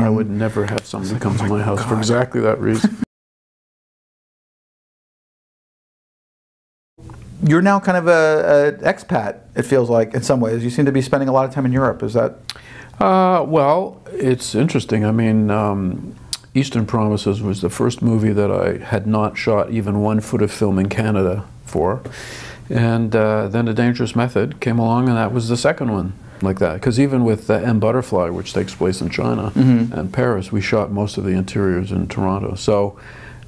I would never have somebody come to my house for exactly that reason. You're now kind of a, a expat. It feels like in some ways. You seem to be spending a lot of time in Europe. Is that? Uh, well, it's interesting. I mean, um, Eastern Promises was the first movie that I had not shot even one foot of film in Canada for. And uh, then A Dangerous Method came along, and that was the second one like that. Because even with uh, M Butterfly, which takes place in China Mhm. and Paris, we shot most of the interiors in Toronto. So,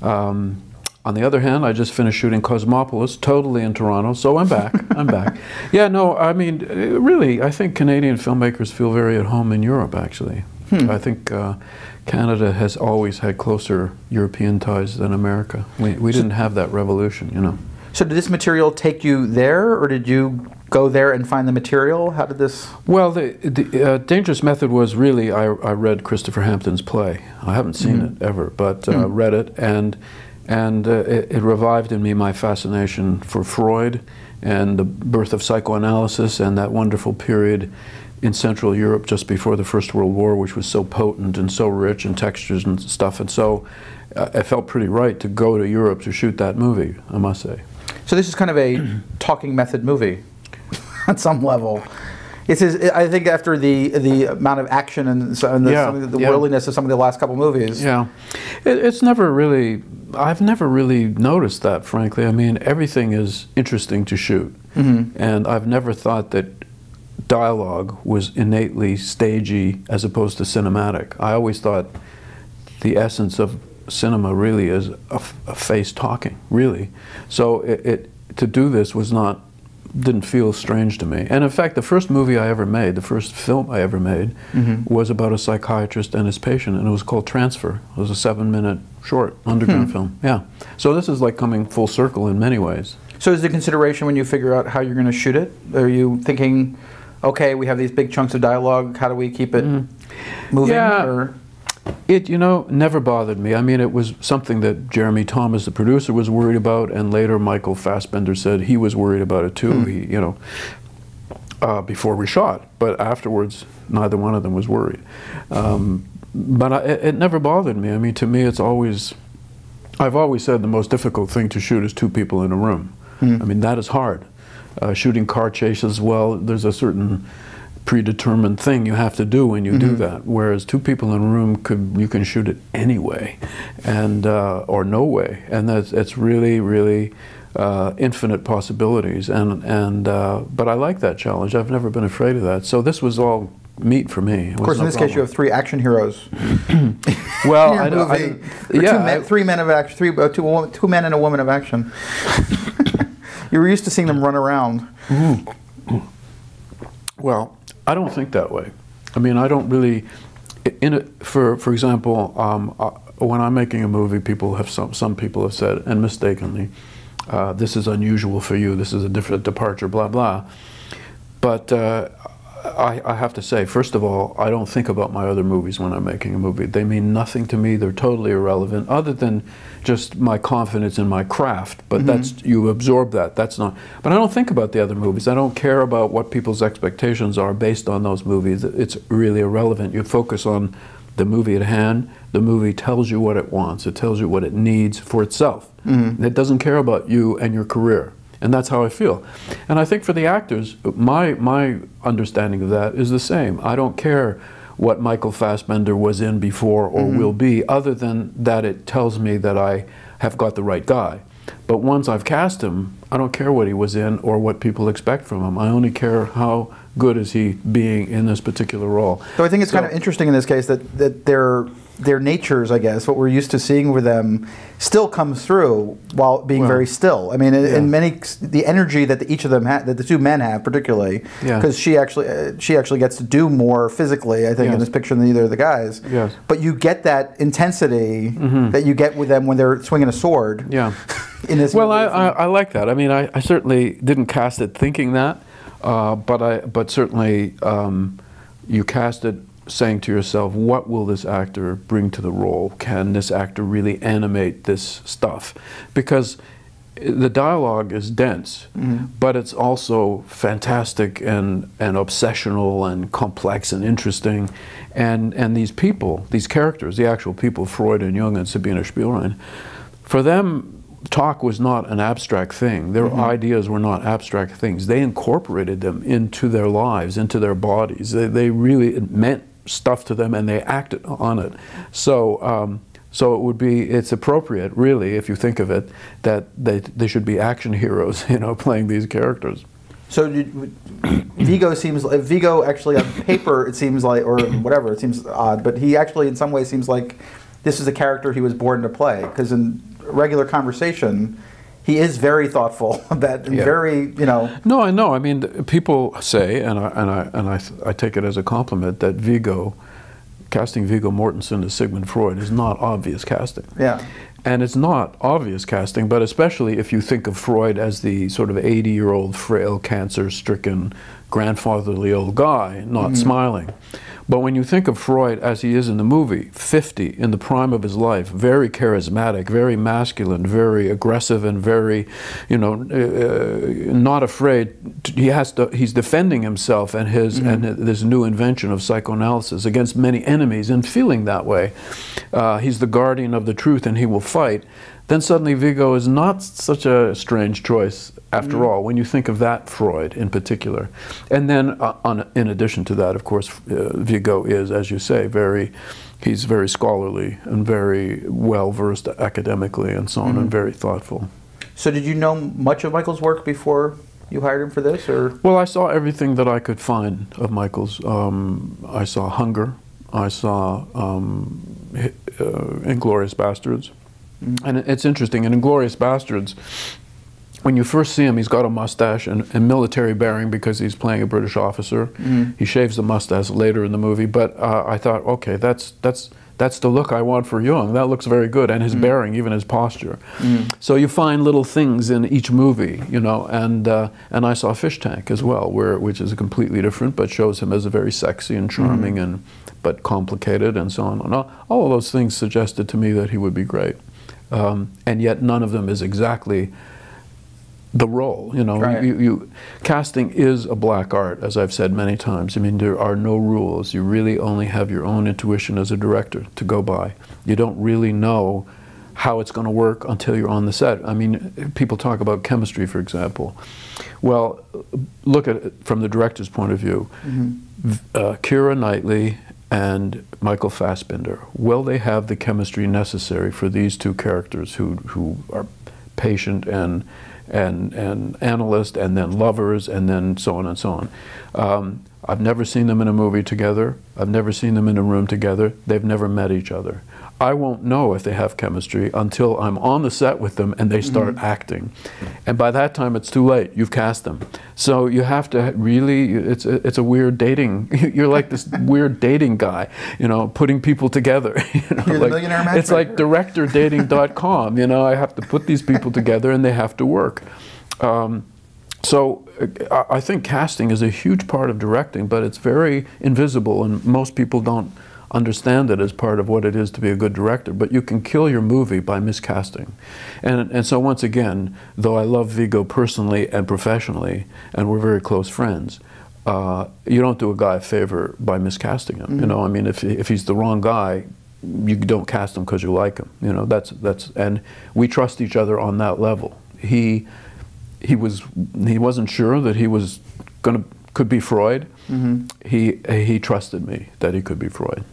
um, on the other hand, I just finished shooting Cosmopolis, totally in Toronto. So I'm back. I'm back. Yeah, no, I mean, really, I think Canadian filmmakers feel very at home in Europe. Actually, Hmm. I think uh, Canada has always had closer European ties than America. We we didn't have that revolution, you know. So did this material take you there, or did you go there and find the material? How did this? Well, the, the uh, Dangerous Method was really, I, I read Christopher Hampton's play. I haven't seen Mhm. it ever, but uh, Mm. read it, and, and uh, it, it revived in me my fascination for Freud and the birth of psychoanalysis and that wonderful period in Central Europe just before the First World War, which was so potent and so rich in textures and stuff. And so uh, it felt pretty right to go to Europe to shoot that movie, I must say. So this is kind of a talking method movie, at some level. It's his, I think after the the amount of action and, so- and the, Yeah, some of the yeah. worldliness of some of the last couple movies. Yeah, it, it's never really. I've never really noticed that, frankly. I mean, everything is interesting to shoot, Mhm. and I've never thought that dialogue was innately stagey as opposed to cinematic. I always thought the essence of cinema really is a face talking, really. So it, it to do this was not didn't feel strange to me. And in fact, the first movie I ever made, the first film I ever made, Mhm. was about a psychiatrist and his patient, and it was called Transfer. It was a seven-minute short underground Hmm. film. Yeah. So this is like coming full circle in many ways. So is the consideration when you figure out how you're going to shoot it? Are you thinking, okay, we have these big chunks of dialogue. How do we keep it moving? Yeah. Or It, you know, never bothered me. I mean, it was something that Jeremy Thomas, the producer, was worried about, and later Michael Fassbender said he was worried about it too. Hmm. He, you know, uh, before we shot, but afterwards, neither one of them was worried. Um, but I, it, it never bothered me. I mean, to me, it's always. I've always said the most difficult thing to shoot is two people in a room. Hmm. I mean, that is hard. Uh, shooting car chases, well, there's a certain predetermined thing you have to do when you do Mhm. that. Whereas two people in a room could you can shoot it anyway, and uh, or no way, and that's it's really really uh, infinite possibilities. And and uh, but I like that challenge. I've never been afraid of that. So this was all meat for me. Of course, in no this case, you have three action heroes. well, in I, don't- I, movie. don't- Or yeah, two men, I- three men of action, three, uh, two, wo- two men and a woman of action. you were used to seeing them run around. Well, I don't think that way. I mean, I don't really. In a, for for example, um, uh, when I'm making a movie, people have some some people have said, and mistakenly, uh, this is unusual for you. This is a different departure. Blah blah. But uh, I, I have to say, first of all, I don't think about my other movies when I'm making a movie. They mean nothing to me. They're totally irrelevant, other than just my confidence in my craft. But mm-hmm. that's you absorb that. That's not. But I don't think about the other movies. I don't care about what people's expectations are based on those movies. It's really irrelevant. You focus on the movie at hand. The movie tells you what it wants. It tells you what it needs for itself. Mm-hmm. It doesn't care about you and your career. And that's how I feel. And I think for the actors, my, my understanding of that is the same. I don't care what Michael Fassbender was in before or mm-hmm. will be, other than that it tells me that I have got the right guy. But once I've cast him, I don't care what he was in or what people expect from him. I only care how good is he being in this particular role. So I think it's kind of interesting in this case that, that their their natures, I guess, what we're used to seeing with them, still comes through while being Well, very still. I mean, in, yeah. in many the energy that the, each of them ha- that the two men have, particularly, Yeah. because she actually uh, she actually gets to do more physically, I think, in this picture than either of the guys. Yes. But you get that intensity Mhm. that you get with them when they're swinging a sword. Yeah. In this Well, I. I, I like that. I mean, I, I certainly didn't cast it thinking that, uh, but I but certainly um, you cast it saying to yourself, what will this actor bring to the role? Can this actor really animate this stuff? Because the dialogue is dense, mm-hmm. but it's also fantastic and, and obsessional and complex and interesting. And, and these people, these characters, the actual people, Freud and Jung and Sabina Spielrein, for them, talk was not an abstract thing. Their mm-hmm. ideas were not abstract things. They incorporated them into their lives, into their bodies. They, they really meant stuff to them and they acted on it. So, um, so it would be, it's appropriate, really, if you think of it, that they, they should be action heroes, you know, playing these characters. So Viggo seems Viggo actually on paper it seems like or whatever it seems odd, but he actually in some way seems like this is a character he was born to play because in regular conversation he is very thoughtful that Yeah. very you know No, I know. I mean, people say, and I and I and I, I take it as a compliment that Viggo, casting Viggo Mortensen as Sigmund Freud is not obvious casting. yeah And it's not obvious casting, but especially if you think of Freud as the sort of 80 year old, frail, cancer stricken, grandfatherly old guy, not mm-hmm. smiling. But when you think of Freud as he is in the movie, 50, in the prime of his life, very charismatic, very masculine, very aggressive, and very, you know, uh, not afraid. He has to. He's defending himself and his and this new invention of psychoanalysis against many enemies, and feeling that way. Uh, he's the guardian of the truth, and he will fight. Then suddenly Viggo is not such a strange choice after all, when you think of that Freud in particular. And then, uh, on, in addition to that, of course, uh, Viggo is, as you say, very, he's very scholarly and very well versed academically and so on, and very thoughtful. so did you know much of Michael's work before you hired him for this or Well, I saw everything that I could find of Michael's. Um, I saw Hunger. I saw um, uh, Inglourious Basterds. Mm-hmm. And it's interesting. In Inglourious Basterds, when you first see him, he's got a mustache and, and military bearing because he's playing a British officer. Mm-hmm. He shaves the mustache later in the movie, but uh, I thought, okay, that's that's that's the look I want for Jung. That looks very good, and his mm-hmm. bearing, even his posture. So you find little things in each movie, you know. And uh, and I saw Fish Tank as well, where which is completely different, but shows him as a very sexy and charming and but complicated and so on. And all, all of those things suggested to me that he would be great, um, and yet none of them is exactly the role. You know, Right. you, you, casting is a black art, as I've said many times. I mean, there are no rules. You really only have your own intuition as a director to go by. You don't really know how it's going to work until you're on the set. I mean, people talk about chemistry, for example. Well, look at it from the director's point of view. V- Uh, Keira Knightley and Michael Fassbender. will they have the chemistry necessary for these two characters who, who are patient and and and analyst and then lovers and then so on and so on. Um, I've never seen them in a movie together. I've never seen them in a room together. They've never met each other. I won't know if they have chemistry until I'm on the set with them and they start acting. And by that time, it's too late. You've cast them. So you have to really, it's a, it's a weird dating, you're like this weird dating guy, you know, putting people together. You know, You're the like- millionaire it's like directordating.com, you know, I have to put these people together and they have to work. Um, so uh, I I think casting is a huge part of directing, but it's very invisible, and most people don't understand it as part of what it is to be a good director. But you can kill your movie by miscasting, and and so once again, though I love Viggo personally and professionally, and we're very close friends. Uh, you don't do a guy a favor by miscasting him. You know, I mean, if if he's the wrong guy, you don't cast him because you like him. You know, that's that's and we trust each other on that level. He he was he wasn't sure that he was going to could be Freud. He he trusted me that he could be Freud.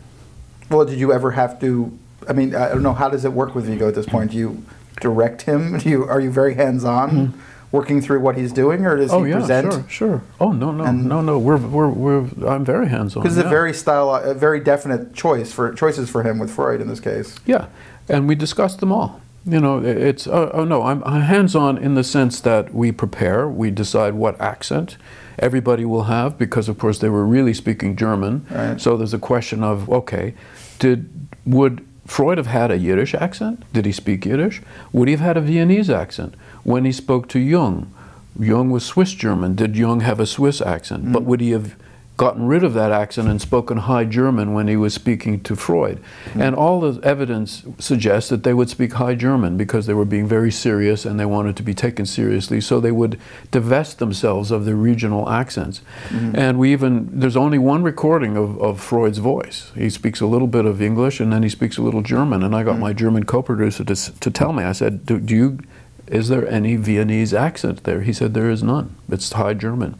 Well did you ever have to I mean I don't know how does it work with Viggo at this point do you direct him do you are you very hands-on mm-hmm. working through what he's doing or does oh he yeah, present sure, sure. Oh no, no, And- no, no. We're we're we're. I'm very hands on. Because it's yeah. a very style, a very definite choice for choices for him with Freud in this case. Yeah, and we discussed them all. You know, it's oh, oh no, I'm, I'm hands-on in the sense that we prepare, we decide what accent everybody will have because, of course, they were really speaking German. Right. So there's a question of okay, did would Freud have had a Yiddish accent? Did he speak Yiddish? Would he have had a Viennese accent when he spoke to Jung? Jung was Swiss German. Did Jung have a Swiss accent? Mm. But would he have gotten rid of that accent and spoken High German when he was speaking to Freud. Mm-hmm. And all the evidence suggests that they would speak High German because they were being very serious and they wanted to be taken seriously. So they would divest themselves of their regional accents. Mm-hmm. And we even, there's only one recording of, of Freud's voice. He speaks a little bit of English and then he speaks a little German. And I got mm-hmm. my German co producer to, to tell me, I said, do, do you is there any Viennese accent there? He said, there is none. It's High German.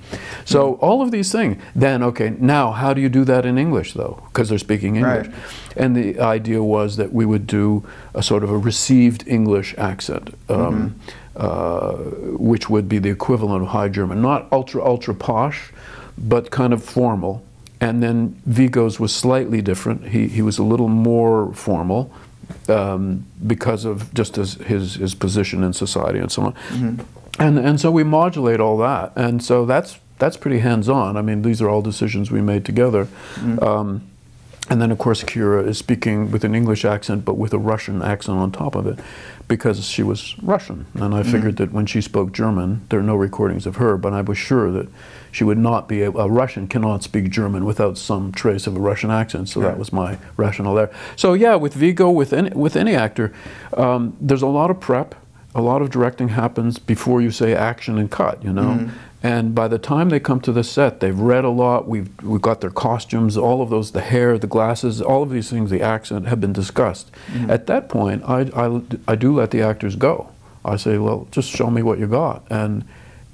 So mm. all of these things. Then, okay, now how do you do that in English, though? Because they're speaking English. Right. And the idea was that we would do a sort of a received English accent, um, mm-hmm. uh, which would be the equivalent of High German. Not ultra, ultra posh, but kind of formal. And then Viggo's was slightly different. He, he was a little more formal um, because of just his, his, his, position in society and so on. Mm-hmm. And, and so we modulate all that. And so that's, that's pretty hands on. I mean, these are all decisions we made together. Mm-hmm. Um, and then, of course, Keira is speaking with an English accent, but with a Russian accent on top of it, because she was Russian. And I mm-hmm. figured that when she spoke German, there are no recordings of her, but I was sure that she would not be a, a Russian cannot speak German without some trace of a Russian accent. So right. that was my rationale there. So yeah, with Viggo, with any, with any actor, um, there's a lot of prep. A lot of directing happens before you say action and cut. You know. Mm-hmm. And by the time they come to the set, they've read a lot. We've we've got their costumes, all of those, the hair, the glasses, all of these things, the accent have been discussed. Mm-hmm. At that point, I, I, I do let the actors go. I say, well, just show me what you got, and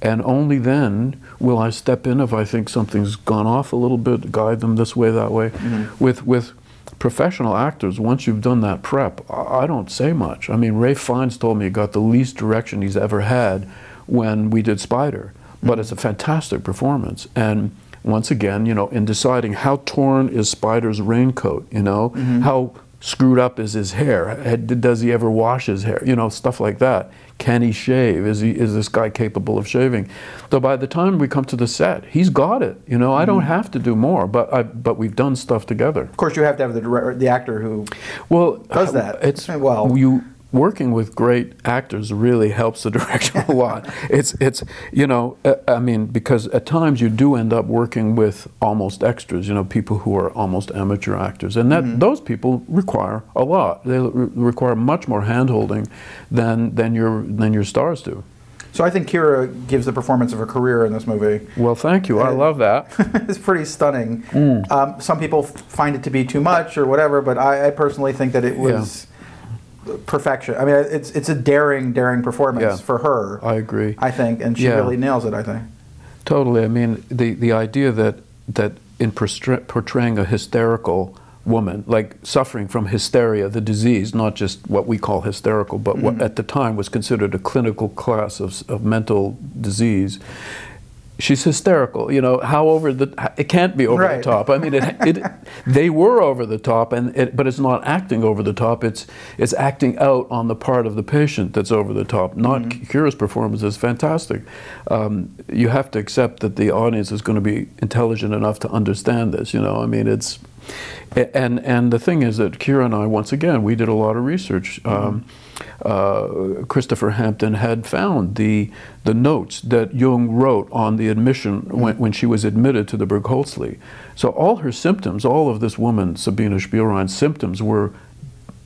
and only then will I step in if I think something's gone off a little bit, guide them this way, that way. Mm-hmm. With with professional actors, once you've done that prep, I don't say much. I mean, Ralph Fiennes told me he got the least direction he's ever had when we did Spider, but it's a fantastic performance. And once again, you know, in deciding how torn is Spider's raincoat, you know, mm-hmm. how screwed up is his hair, does he ever wash his hair, you know, stuff like that. Can he shave? Is he is this guy capable of shaving? So by the time we come to the set, he's got it. You know, I don't mm-hmm. have to do more, but I, but we've done stuff together. Of course, you have to have the director, the actor who well does that. It's well you working with great actors really helps the direction a lot. It's it's you know uh, I mean because at times you do end up working with almost extras, you know, people who are almost amateur actors, and that mm-hmm. those people require a lot. They re- require much more handholding than than your than your stars do. So I think Keira gives the performance of a career in this movie. Well, thank you. I love that. it's pretty stunning. Mm. Um, some people find it to be too much or whatever, but I, I personally think that it was. Yeah perfection. I mean, it's it's a daring, daring performance yeah, for her. I agree. I think, and she yeah. really nails it. I think. Totally. I mean, the the idea that that in portraying a hysterical woman, like suffering from hysteria, the disease, not just what we call hysterical, but mm-hmm. what at the time was considered a clinical class of, of mental disease, she's hysterical. You know how over the it can't be over right. the top. I mean, it, it they were over the top, and it, but it's not acting over the top. It's it's acting out on the part of the patient that's over the top. Not mm-hmm. Keira's performance is fantastic. Um, you have to accept that the audience is going to be intelligent enough to understand this. You know, I mean, it's and and the thing is that Keira and I once again we did a lot of research. Mm-hmm. Um, uh, Christopher Hampton had found the the notes that Jung wrote on the admission when, when she was admitted to the Burgholzli. So all her symptoms, all of this woman Sabina Spielrein's symptoms were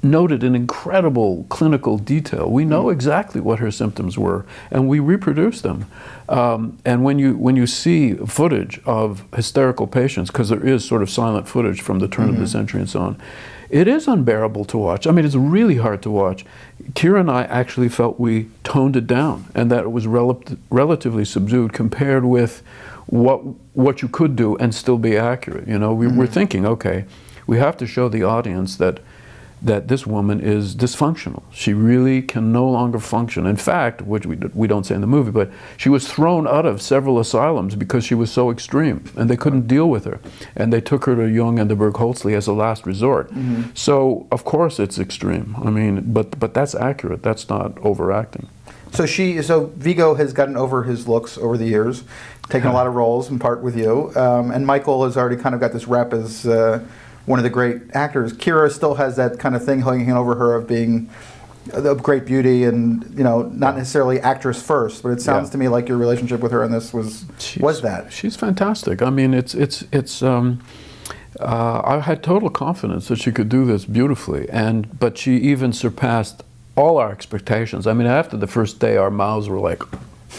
noted in incredible clinical detail. We know exactly what her symptoms were, and we reproduce them. Um, and when you when you see footage of hysterical patients, because there is sort of silent footage from the turn mm-hmm. of the mm-hmm. century and so on, it is unbearable to watch. I mean, it's really hard to watch. Keira and I actually felt we toned it down and that it was rel- relatively subdued compared with what what you could do and still be accurate. You know, we mm-hmm. were thinking, okay, we have to show the audience that that this woman is dysfunctional. She really can no longer function. In fact, which we, we don't say in the movie, but she was thrown out of several asylums because she was so extreme and they couldn't deal with her. And they took her to Jung and the Burgholzli as a last resort. Mm-hmm. So, of course, it's extreme. I mean, but, but that's accurate. That's not overacting. So she, so Viggo has gotten over his looks over the years, taken a lot of roles in part with you, um, and Michael has already kind of got this rep as uh, one of the great actors. Keira still has that kind of thing hanging over her of being of great beauty and you know not necessarily actress first, but it sounds Yeah. to me like your relationship with her in this was She's- was that. She's fantastic. I mean, it's it's it's. Um, uh, I had total confidence that she could do this beautifully, and but she even surpassed all our expectations. I mean, after the first day, our mouths were like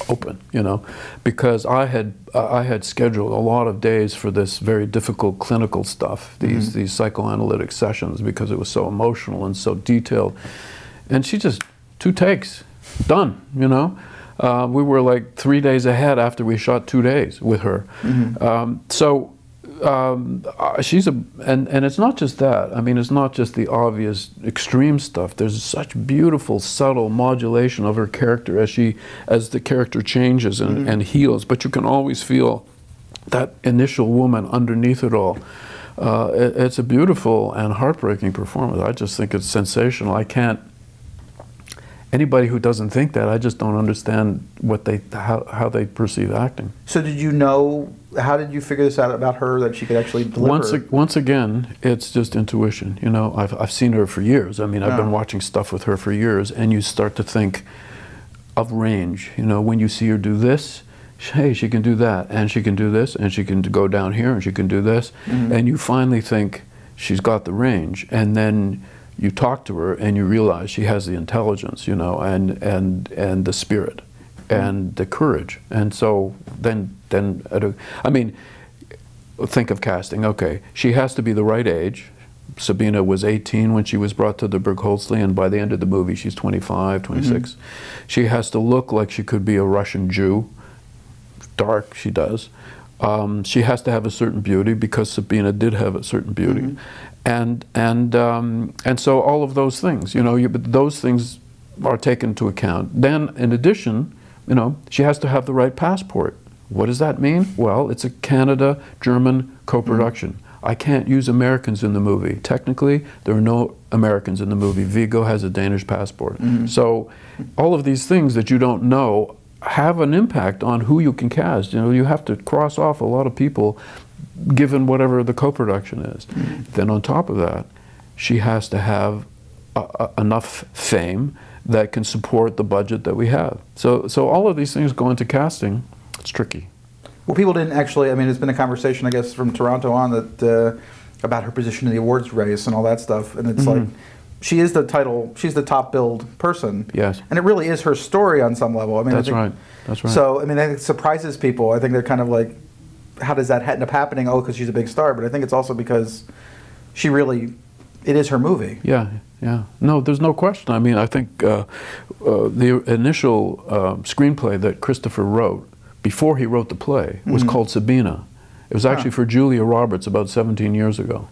open, you know, because I had I had scheduled a lot of days for this very difficult clinical stuff, these these psychoanalytic sessions, because it was so emotional and so detailed, and she just two takes, done, you know. Uh, we were like three days ahead after we shot two days with her. Um, so um, uh, she's a, and, and it's not just that. I mean, it's not just the obvious extreme stuff. There's such beautiful, subtle modulation of her character as she, as the character changes and, and heals. But you can always feel that initial woman underneath it all. Uh, it, it's a beautiful and heartbreaking performance. I just think it's sensational. I can't. Anybody who doesn't think that, I just don't understand what they how, how they perceive acting. So did you know? How did you figure this out about her that she could actually deliver? Once, once again, it's just intuition. You know, I've, I've seen her for years. I mean, I've been watching stuff with her for years, and you start to think of range. You know, when you see her do this, hey, she can do that, and she can do this, and she can go down here, and she can do this, mm-hmm. and you finally think she's got the range, and then you talk to her, and you realize she has the intelligence, you know, and and and the spirit, and the courage, and so then then at a, I mean think of casting. Okay, she has to be the right age. Sabina was 18 when she was brought to the Burgholzli, and by the end of the movie, she's 25, mm-hmm. 26. She has to look like she could be a Russian Jew. Dark, she does. Um, she has to have a certain beauty because Sabina did have a certain beauty, and and um, and so all of those things, you know, you, but those things are taken into account. Then, in addition, you know, she has to have the right passport. What does that mean? Well, it's a Canada German co production. I can't use Americans in the movie. Technically, there are no Americans in the movie. Viggo has a Danish passport. So, all of these things that you don't know have an impact on who you can cast. You know, you have to cross off a lot of people given whatever the co production is. Then, on top of that, she has to have a, a, enough fame that can support the budget that we have. So, so all of these things go into casting. It's tricky. Well, people didn't actually. I mean, it's been a conversation, I guess, from Toronto on that uh, about her position in the awards race and all that stuff. And it's Mm-hmm. like she is the title. She's the top billed person. Yes. And it really is her story on some level. I mean, I That's think- right. That's right. So I mean, I think it surprises people. I think they're kind of like, how does that end up happening? Oh, because she's a big star. But I think it's also because she really, it is her movie. Yeah, yeah. No, there's no question. I mean, I think uh, uh, the initial uh, screenplay that Christopher wrote before he wrote the play was called Sabina. It was actually for Julia Roberts about 17 years ago.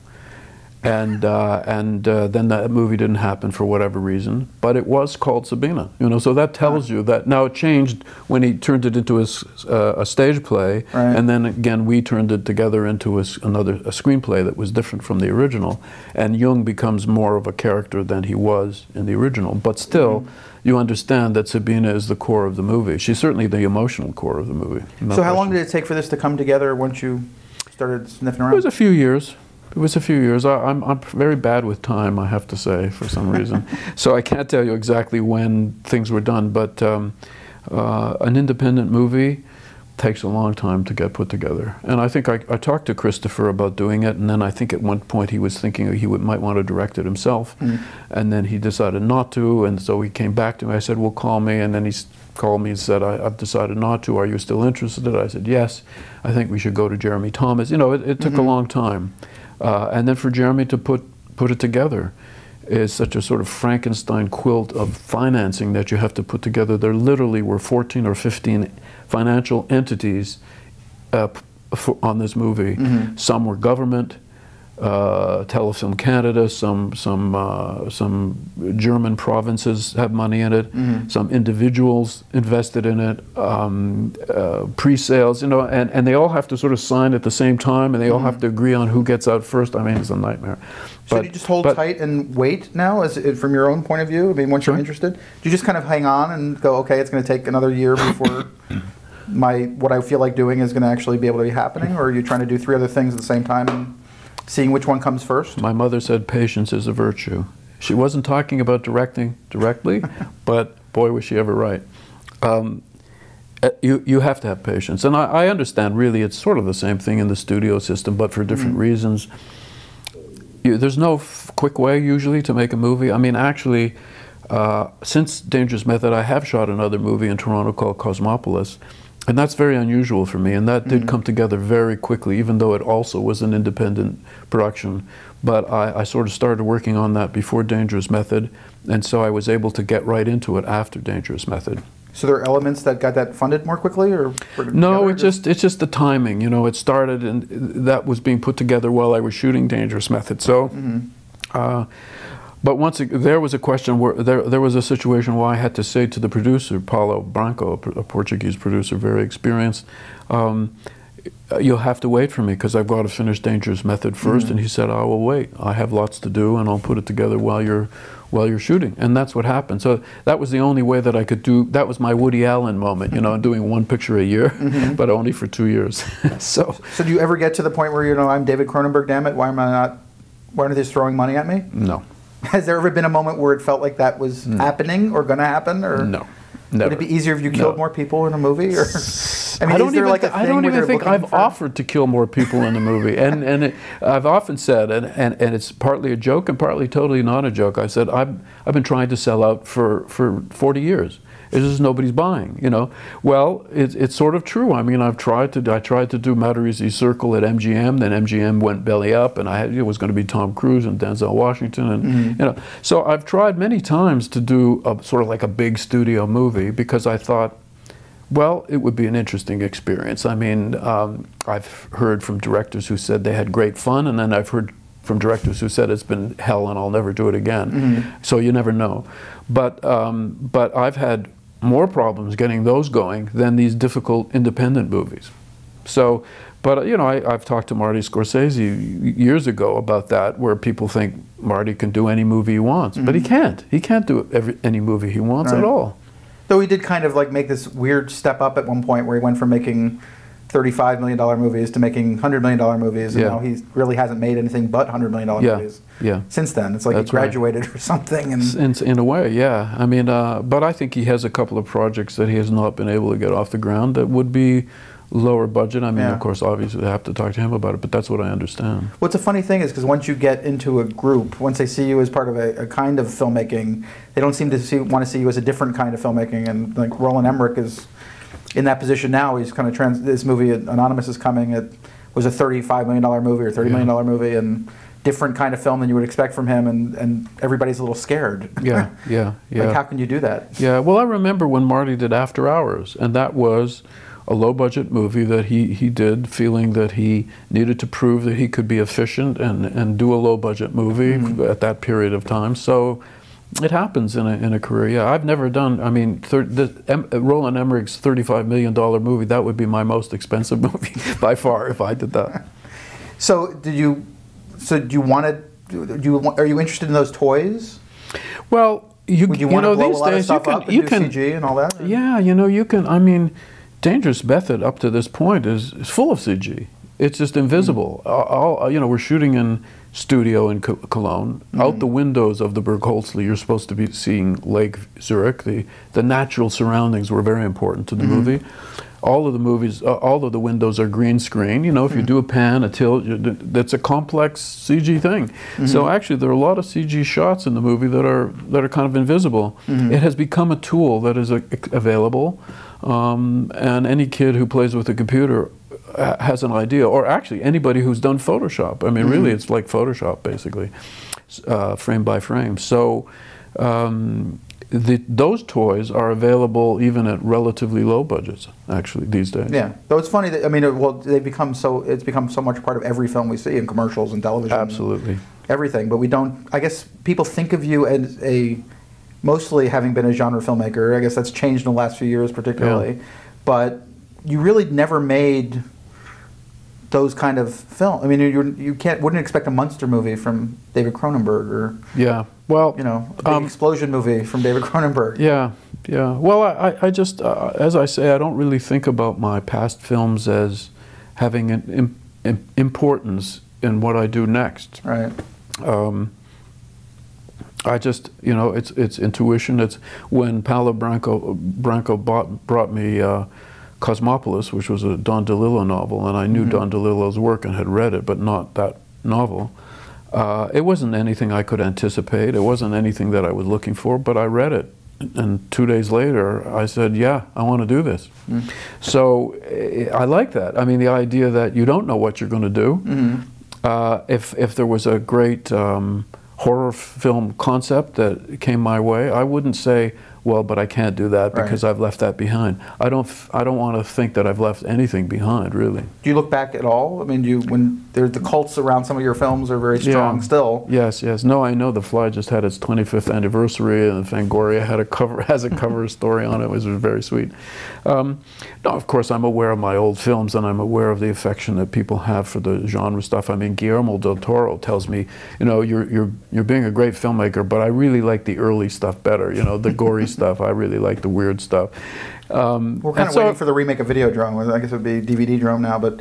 And, uh, and uh, then that movie didn't happen for whatever reason, but it was called Sabina. You know, so that tells you that now it changed when he turned it into a, uh, a stage play, Right. and then again we turned it together into a, another a screenplay that was different from the original. And Jung becomes more of a character than he was in the original, but still, Mm-hmm. you understand that Sabina is the core of the movie. She's certainly the emotional core of the movie. so how long did it take for this to come together once you started sniffing around? It was a few years. It was a few years. I, I'm, I'm very bad with time, I have to say, for some reason. so I can't tell you exactly when things were done, but um, uh, an independent movie takes a long time to get put together. And I think I, I talked to Christopher about doing it, and then I think at one point he was thinking he would, might want to direct it himself, and then he decided not to, and so he came back to me. I said, "Well, call me," and then he called me and said, I, "I've decided not to. Are you still interested?" I said, "Yes. I think we should go to Jeremy Thomas." You know, it, it took a long time, uh, and then for Jeremy to put put it together is such a sort of Frankenstein quilt of financing that you have to put together. There literally were 14 or 15 financial entities uh, for, on this movie. Some were government, uh, Telefilm Canada, some some uh, some German provinces have money in it. Some individuals invested in it. Um, uh, pre-sales, you know, and, and they all have to sort of sign at the same time, and they all have to agree on who gets out first. I mean, it's a nightmare. So do you just hold but- tight and wait now, as it, from your own point of view? I mean, once you're interested, do you just kind of hang on and go, okay, it's going to take another year before my what I feel like doing is going to actually be able to be happening, or are you trying to do three other things at the same time and seeing which one comes first? My mother said patience is a virtue. She wasn't talking about directing directly, but boy, was she ever right. Um, uh, you, you have to have patience. And I, I, understand, really, it's sort of the same thing in the studio system, but for different mm-hmm. reasons. You, there's no quick way, usually, to make a movie. I mean, actually, uh, since Dangerous Method, I have shot another movie in Toronto called Cosmopolis. And that's very unusual for me. And that did mm-hmm. come together very quickly, even though it also was an independent production. But I, I, sort of started working on that before Dangerous Method. And so I was able to get right into it after Dangerous Method. So there are elements that got that funded more quickly, or no? It just it's just the timing. You know, it started and that was being put together while I was shooting Dangerous Method. So. Mm-hmm. Uh, but once it, there was a question where there, there was a situation where I had to say to the producer, Paulo Branco, a Portuguese producer, very experienced, um, you'll have to wait for me because I've got to finish Dangerous Method 1st mm-hmm. And he said, I will wait. I have lots to do and I'll put it together while you're while you're shooting. And that's what happened. So that was the only way that I could do, that was my Woody Allen moment, you know, doing one picture a year, mm-hmm. but only for two years. so. So do you ever get to the point where, you know, I'm David Cronenberg, damn it, why am I not, why aren't they throwing money at me? No. Has there ever been a moment where it felt like that was no. happening or going to happen? Or No. Never. Would it be easier if you killed no. more people in a movie? Or I mean, I don't even, like I don't even think I've for? offered to kill more people in a movie, and and it, I've often said, and, and and it's partly a joke and partly totally not a joke. I said I've I've been trying to sell out for for 40 years. It's just nobody's buying, you know. Well, it, it's sort of true. I mean, I've tried to I tried to do Matarese Circle at MGM, then MGM went belly up, and I had, it was going to be Tom Cruise and Denzel Washington, and mm-hmm. you know. So I've tried many times to do a sort of like a big studio movie because I thought. Well, it would be an interesting experience. I mean, um, I've heard from directors who said they had great fun, and then I've heard from directors who said it's been hell and I'll never do it again. Mm-hmm. So you never know. But um, but I've had more problems getting those going than these difficult independent movies. So, but you know, I, have talked to Marty Scorsese years ago about that, where people think Marty can do any movie he wants, mm-hmm. but he mm-hmm. can't. He can't do every, any movie he wants right. at all. Though he did kind of like make this weird step up at one point, where he went from making $35 million movies to making $100 million movies, and yeah. now he really hasn't made anything but $100 million yeah. movies yeah. since then. It's like That's he graduated right. or something. And in, in a way, yeah. I mean, uh, but I think he has a couple of projects that he has not been able to get off the ground that would be lower budget. I mean, yeah. of course, obviously, I have to talk to him about it, but that's what I understand. What's a funny thing is because once you get into a group, once they see you as part of a, a kind of filmmaking, they don't seem to see, want to see you as a different kind of filmmaking. And like Roland Emmerich is in that position now. He's kind of trans. This movie, Anonymous, is coming. It was a thirty-five million dollar movie or thirty million dollar movie, and different kind of film than you would expect from him, and, and everybody's a little scared. Yeah, yeah, yeah. like, how can you do that? Yeah, well, I remember when Marty did After Hours, and that was a low budget movie that he, he did feeling that he needed to prove that he could be efficient and, and do a low budget movie mm-hmm. at that period of time. So it happens in a, in a career. Yeah, I've never done. I mean, thir- the, em, Roland Emmerich's thirty-five million dollar movie. That would be my most expensive movie by far if I did that. So, did you? So, do you want to? Do you are you interested in those toys? Well, you, Would you, you know these days you can you can CG and all that. Yeah, you know you can. I mean, Dangerous Method up to this point is, is full of CG. It's just invisible. Mm. All, all, you know, we're shooting in studio in Cologne. Mm-hmm. Out the windows of the Burgholzli, you're supposed to be seeing Lake Zurich. The, the natural surroundings were very important to the mm-hmm. movie. All of the movies, uh, all of the windows are green screen. You know, if mm-hmm. you do a pan, a tilt, that's a complex CG thing. Mm-hmm. So actually, there are a lot of CG shots in the movie that are that are kind of invisible. Mm-hmm. It has become a tool that is uh, available, um, and any kid who plays with a computer has an idea, or actually anybody who's done Photoshop. I mean, mm-hmm. really, it's like Photoshop basically, uh, frame by frame. So. Um, the, those toys are available even at relatively low budgets, actually these days. Yeah, though it's funny that I mean, well, they become so it's become so much part of every film we see in commercials and television. Absolutely, everything. But we don't. I guess people think of you as a mostly having been a genre filmmaker. I guess that's changed in the last few years, particularly. Yeah. But you really never made those kind of film. I mean, you you can't wouldn't expect a monster movie from David Cronenberg or yeah, well, you know, a big um, explosion movie from David Cronenberg. Yeah, yeah. Well, I I just uh, as I say, I don't really think about my past films as having an Im, Im, importance in what I do next. Right. Um, I just, you know, it's it's intuition. It's when Paulo Branco Branco bought, brought me uh, Cosmopolis, which was a Don DeLillo novel, and I knew Mhm. Don DeLillo's work and had read it, but not that novel. Uh, it wasn't anything I could anticipate. It wasn't anything that I was looking for, but I read it, and two days later, I said, "Yeah, I want to do this." Mm. So eh, I like that. I mean, the idea that you don't know what you're going to do. Mhm. Uh, if if there was a great um, horror film concept that came my way, I wouldn't say, "Well, but I can't do that Right. because I've left that behind." I don't. f- I don't want to think that I've left anything behind, really. Do you look back at all? I mean, do you when there's the cults around some of your films are very strong Yeah. still. Yes, yes. No, I know The Fly just had its 25th anniversary, and Fangoria had a cover has a cover story on it, which was very sweet. Um, no, of course, I'm aware of my old films, and I'm aware of the affection that people have for the genre stuff. I mean, Guillermo del Toro tells me, you know, you're you're you're being a great filmmaker, but I really like the early stuff better. You know, the gory stuff. I really like the weird stuff. Um, We're kind of so- waiting for the remake of Videodrome. I guess it would be DVD Drome now, but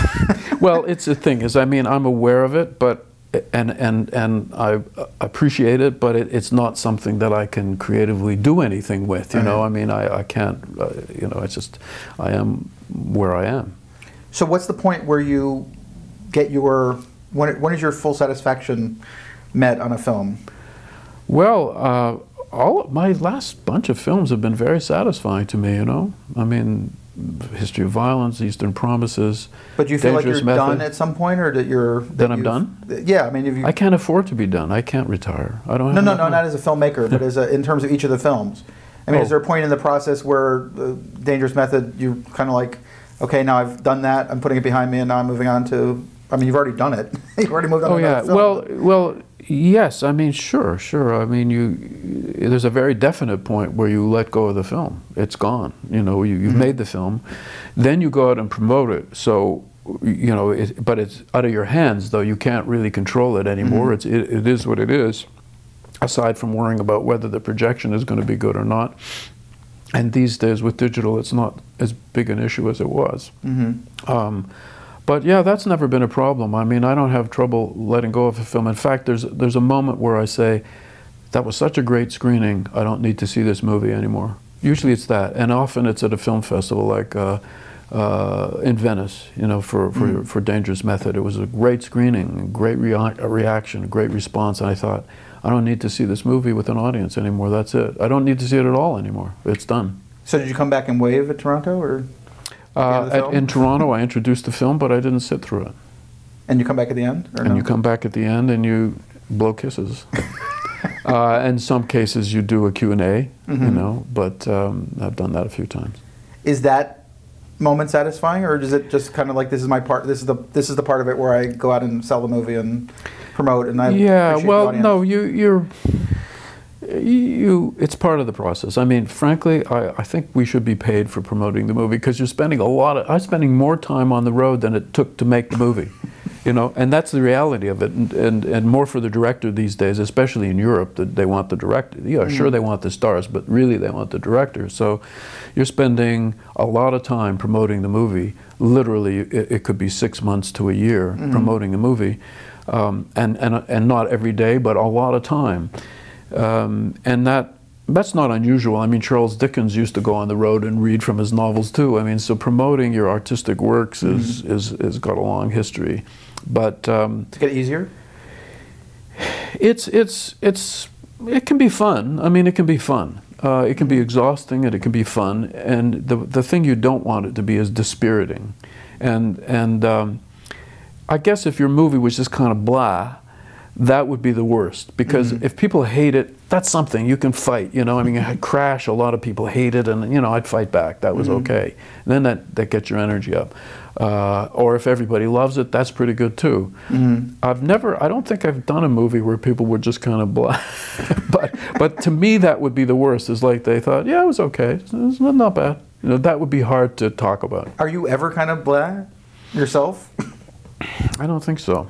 well, it's the thing is, I mean, I'm aware of it, but and and and I appreciate it, but it, it's not something that I can creatively do anything with. You know, I mean, I, I can't. Uh, you know, it's just I am where I am. So what's the point where you get your when when is your full satisfaction met on a film? Well, uh, all my last bunch of films have been very satisfying to me. You know, I mean, History of Violence, Eastern Promises. But do you feel like you're Method. done at some point, or that you're That I'm done? Yeah, I mean, if you I can't afford to be done. I can't retire. I don't. Have no, no, no, money. not as a filmmaker, but as a, in terms of each of the films. I mean, Oh. is there a point in the process where the Dangerous Method you kind of like, okay, now I've done that, I'm putting it behind me, and now I'm moving on to. I mean, you've already done it. you've already moved on. Oh to yeah. film. Well, well, yes. I mean, sure, sure. I mean, you. There's a very definite point where you let go of the film. It's gone. You know, you, you've Mhm. made the film, then you go out and promote it. So, you know, it, but it's out of your hands, though. You can't really control it anymore. Mhm. It's it, it is what it is. Aside from worrying about whether the projection is going to be good or not. And these days with digital, it's not as big an issue as it was. Mhm. Um, but yeah, that's never been a problem. I mean, I don't have trouble letting go of a film. In fact, there's there's a moment where I say, "That was such a great screening. I don't need to see this movie anymore." Usually, it's that, and often it's at a film festival like uh, uh, in Venice. You know, for for, Mm. for Dangerous Method, it was a great screening, a great rea- reaction, a great response, and I thought. I don't need to see this movie with an audience anymore. That's it. I don't need to see it at all anymore. It's done. So did you come back and wave at Toronto, or Uh, end of the at, in Toronto, I introduced the film, but I didn't sit through it. and you come back at the end, and no? you come back at the end and you blow kisses. uh, in some cases, you do a Q&A, you Mhm. know, but um, I've done that a few times. Is that moment satisfying, or is it just kind of like this is my part? This is the this is the part of it where I go out and sell the movie and promote, and I yeah, well, no, you, you're, you, it's part of the process. I mean, frankly, I, I think we should be paid for promoting the movie because you're spending a lot of, I'm spending more time on the road than it took to make the movie. You know, and that's the reality of it, and, and, and more for the director these days, especially in Europe, that they want the director. Yeah, sure, Mhm. they want the stars, but really they want the director. So you're spending a lot of time promoting the movie. Literally, it, it could be six months to a year Mhm. promoting a movie, um, and, and, and not every day, but a lot of time. Um, and that that's not unusual. I mean, Charles Dickens used to go on the road and read from his novels too. I mean, so promoting your artistic works is, is, is got a long history. But um, to get easier. it's it's it's it can be fun. I mean, it can be fun. Uh, it can be exhausting and it can be fun. And the the thing you don't want it to be is dispiriting. And and um, I guess if your movie was just kind of blah, that would be the worst. Because Mhm. if people hate it, that's something you can fight. You know, I mean, I had Crash. A lot of people hate it, and you know, I'd fight back. That was Mhm. okay. And then that that gets your energy up. Uh, or if everybody loves it, that's pretty good too. Mhm. I've never, I don't think I've done a movie where people were just kind of blah. but, but to me, that would be the worst. Is like they thought, yeah, it was okay. It's not not bad. You know, that would be hard to talk about. Are you ever kind of blah yourself? I don't think so.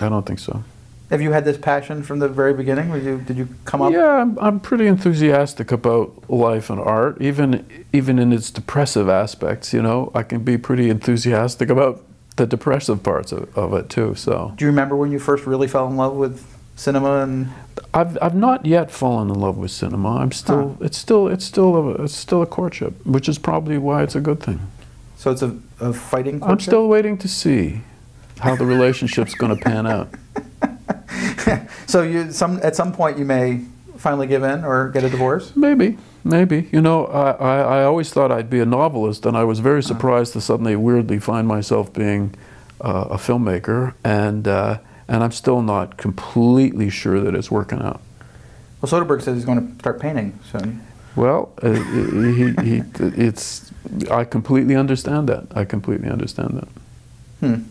I don't think so. Have you had this passion from the very beginning? Did you did you come up? Yeah, I'm, I'm pretty enthusiastic about life and art, even even in its depressive aspects. You know, I can be pretty enthusiastic about the depressive parts of, of it too. So Do you remember when you first really fell in love with cinema and I've I've not yet fallen in love with cinema. I'm still it's still it's still a, it's still a courtship, which is probably why it's a good thing. so it's a, a fighting. I'm still waiting to see how the relationship's going to pan out. So you some at some point you may finally give in or get a divorce. Maybe, maybe. You know, I, I, I always thought I'd be a novelist, and I was very surprised to suddenly weirdly find myself being uh, a filmmaker, and uh, and I'm still not completely sure that it's working out. Well, Soderbergh says he's going to start painting soon. Well, uh, he, he, it's. I completely understand that. I completely understand that. Hmm.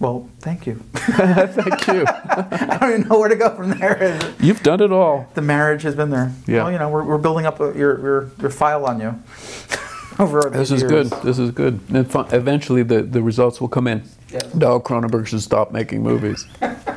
Well, thank you. Thank you. I don't even know where to go from there. You've done it all. The marriage has been there. Yeah. Well, you know, we're, we're building up a, your, your your file on you over This is years. good. This is good. And eventually, the, the results will come in. Yes. No, Cronenberg should stop making movies.